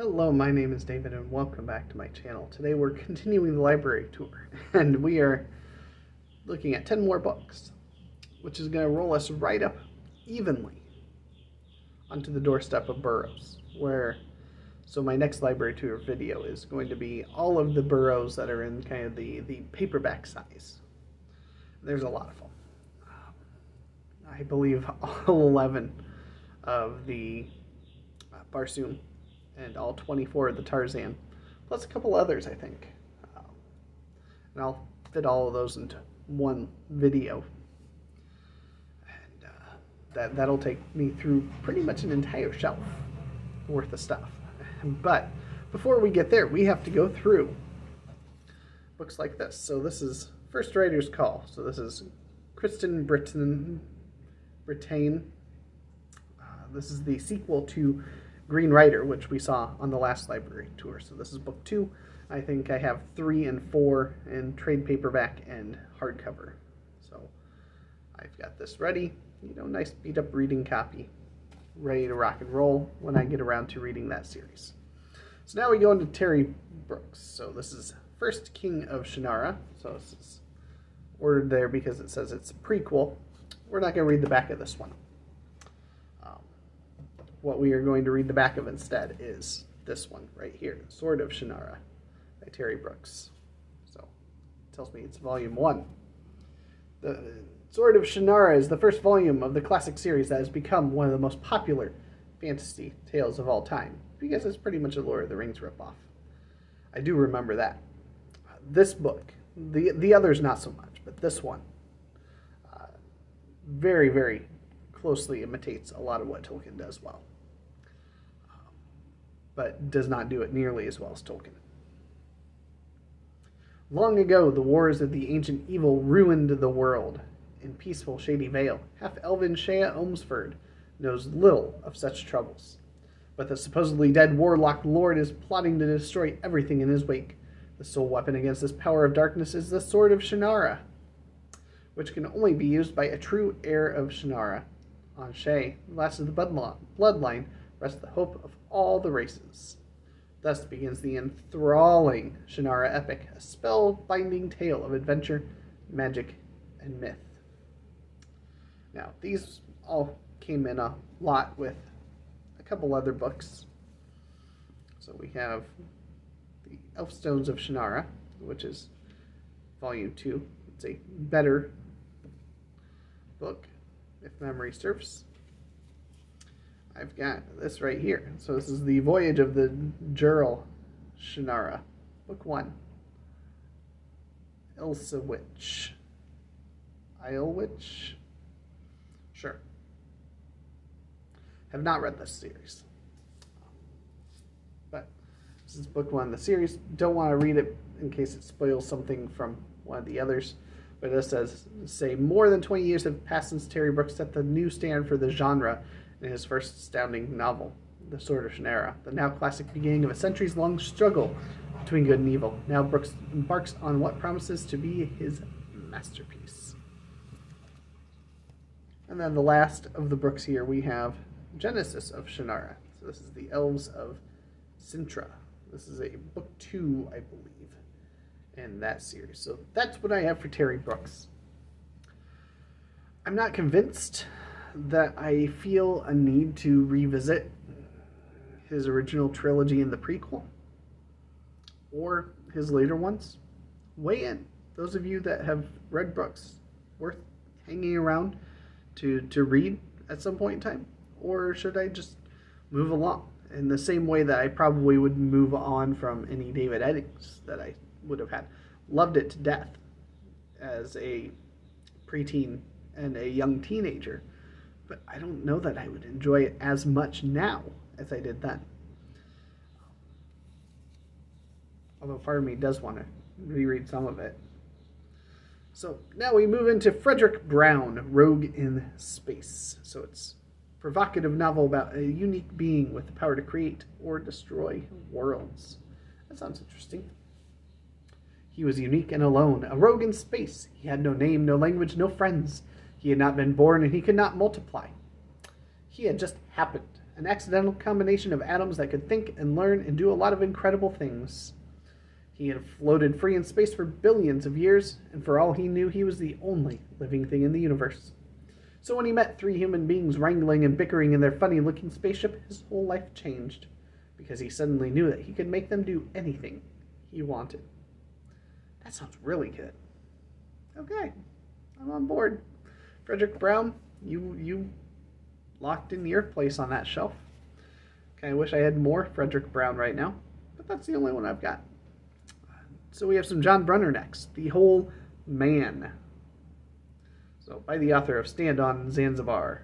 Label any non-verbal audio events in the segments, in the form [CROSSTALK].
Hello, my name is David and welcome back to my channel. Today we're [LAUGHS] continuing the library tour [LAUGHS] and we are looking at 10 more books, which is going to roll us right up evenly onto the doorstep of Burroughs, where so my next library tour video is going to be all of the Burroughs that are in kind of the, the paperback size. There's a lot of them. I believe [LAUGHS] all 11 of the uh, Barsoom and all 24 of the Tarzan, plus a couple others, I think. Um, and I'll fit all of those into one video. And uh, that, that'll take me through pretty much an entire shelf worth of stuff. But before we get there, we have to go through books like this. So this is First Rider's Call. So this is Kristen Britain, Brittain. Uh, this is the sequel to Green Rider, which we saw on the last library tour. So this is book two. I think I have three and four in trade paperback and hardcover. So I've got this ready. You know, nice beat up reading copy. Ready to rock and roll when I get around to reading that series. So now we go into Terry Brooks. So this is First King of Shannara. So this is ordered there because it says it's a prequel. We're not going to read the back of this one what we are going to read the back of instead is this one right here, Sword of Shannara by Terry Brooks. So it tells me it's volume one. The Sword of Shannara is the first volume of the classic series that has become one of the most popular fantasy tales of all time because it's pretty much a Lord of the Rings ripoff. I do remember that. This book, the the others not so much, but this one, uh, very very closely imitates a lot of what Tolkien does well but does not do it nearly as well as Tolkien. Long ago, the wars of the ancient evil ruined the world. In peaceful Shady Vale, half-elven Shea Ohmsford knows little of such troubles. But the supposedly dead warlock lord is plotting to destroy everything in his wake. The sole weapon against this power of darkness is the Sword of Shannara, which can only be used by a true heir of Shannara. On Shea, last of the bloodline, rests the hope of all the races. Thus begins the enthralling Shannara epic, a spell-binding tale of adventure, magic, and myth. Now, these all came in a lot with a couple other books. So we have the Elfstones of Shannara, which is volume two. It's a better book, if memory serves. I've got this right here. So this is the Voyage of the Jerle Shannara, book one. Ilsa Witch. Isle Witch? Sure. Have not read this series. But this is book one of the series. Don't want to read it in case it spoils something from one of the others. But it says, say, more than 20 years have passed since Terry Brooks set the new stand for the genre in his first astounding novel, The Sword of Shannara, the now classic beginning of a centuries long struggle between good and evil. Now Brooks embarks on what promises to be his masterpiece. And then the last of the books here we have Genesis of Shannara. So this is the Elves of Cintra. This is a book two, I believe, in that series. So that's what I have for Terry Brooks. I'm not convinced that I feel a need to revisit his original trilogy in the prequel or his later ones. Weigh in. Those of you that have read Brooks, worth hanging around to, to read at some point in time? Or should I just move along in the same way that I probably would move on from any David Eddings that I would have had? Loved it to death as a preteen and a young teenager but I don't know that I would enjoy it as much now as I did then. Although part of me does want to reread some of it. So now we move into Fredric Brown, Rogue in Space. So it's provocative novel about a unique being with the power to create or destroy worlds. That sounds interesting. He was unique and alone, a rogue in space. He had no name, no language, no friends. He had not been born and he could not multiply. He had just happened, an accidental combination of atoms that could think and learn and do a lot of incredible things. He had floated free in space for billions of years, and for all he knew, he was the only living thing in the universe. So when he met three human beings wrangling and bickering in their funny looking spaceship, his whole life changed, because he suddenly knew that he could make them do anything he wanted. That sounds really good. Okay, I'm on board. Fredric Brown, you you locked in your place on that shelf. Okay, I wish I had more Fredric Brown right now, but that's the only one I've got. So we have some John Brunner next, The Whole Man. So by the author of Stand on Zanzibar.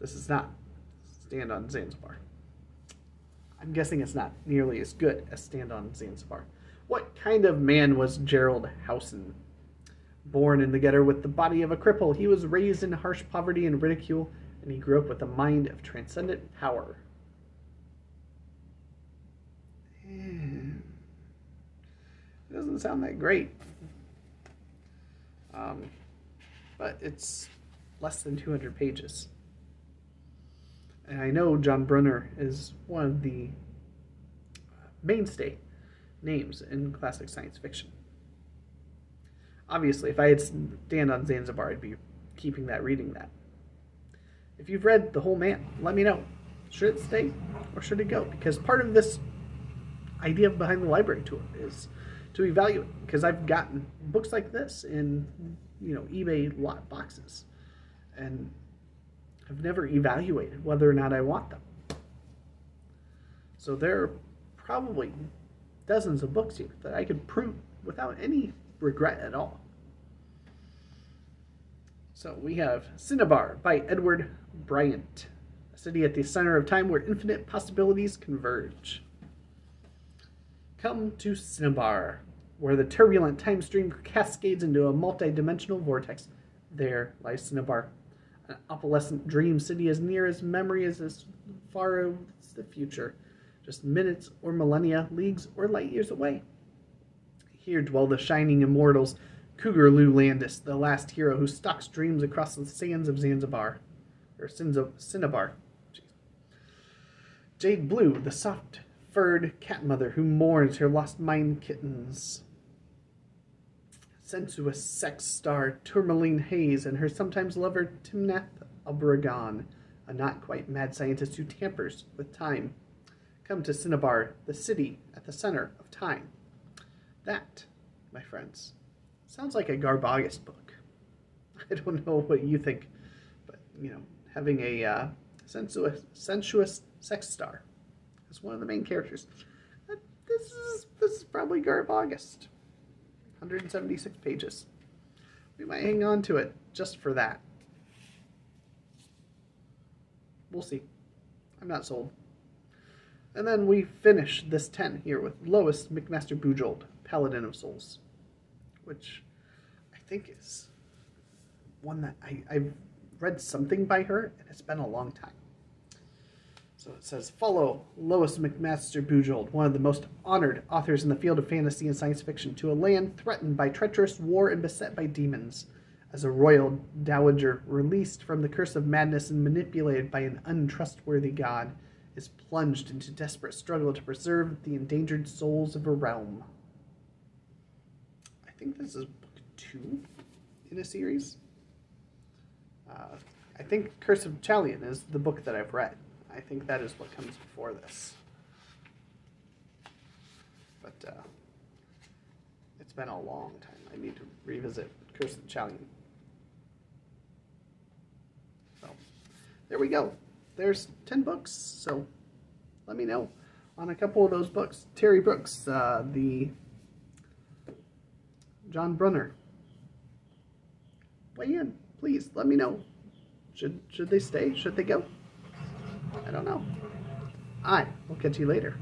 This is not Stand on Zanzibar. I'm guessing it's not nearly as good as Stand on Zanzibar. What kind of man was Gerald Howson? Born in the gutter with the body of a cripple, he was raised in harsh poverty and ridicule, and he grew up with a mind of transcendent power. It doesn't sound that great. Um, but it's less than 200 pages. And I know John Brunner is one of the mainstay names in classic science fiction. Obviously, if I had stand on Zanzibar, I'd be keeping that, reading that. If you've read The Whole Man, let me know. Should it stay or should it go? Because part of this idea behind the library tour is to evaluate. Because I've gotten books like this in, you know, eBay lot boxes, and I've never evaluated whether or not I want them. So there are probably dozens of books here that I could prune without any regret at all. So we have Cinnabar by Edward Bryant, a city at the center of time where infinite possibilities converge. Come to Cinnabar, where the turbulent time stream cascades into a multi-dimensional vortex. There lies Cinnabar, an opalescent dream city as near as memory as as far as the future, just minutes or millennia, leagues or light years away. Here dwell the shining immortals, Cougar Lou Landis, the last hero who stalks dreams across the sands of Zanzibar, or Cinnabar. Jade Blue, the soft furred cat mother who mourns her lost mine kittens. Sensuous sex star Tourmaline Hayes and her sometimes lover Timnath Obregon, a not quite mad scientist who tampers with time. Come to Cinnabar, the city at the center of time. That, my friends, sounds like a Garb August book. [LAUGHS] I don't know what you think, but, you know, having a uh, sensuous, sensuous sex star as one of the main characters. Uh, this is, this is probably Garb August. 176 pages. We might hang on to it just for that. We'll see. I'm not sold. And then we finish this 10 here with Lois McMaster Bujold, Paladin of Souls, which I think is one that I, I've read something by her, and it's been a long time. So it says, follow Lois McMaster Bujold, one of the most honored authors in the field of fantasy and science fiction, to a land threatened by treacherous war and beset by demons. As a royal dowager released from the curse of madness and manipulated by an untrustworthy god, is plunged into desperate struggle to preserve the endangered souls of a realm. I think this is book two in a series. Uh, I think Curse of Chalion is the book that I've read. I think that is what comes before this. But uh, it's been a long time. I need to revisit Curse of Chalion. So there we go there's 10 books, so let me know on a couple of those books. Terry Brooks, uh, the John Brunner. Weigh in, please. Let me know. Should should they stay? Should they go? I don't know. I will catch you later.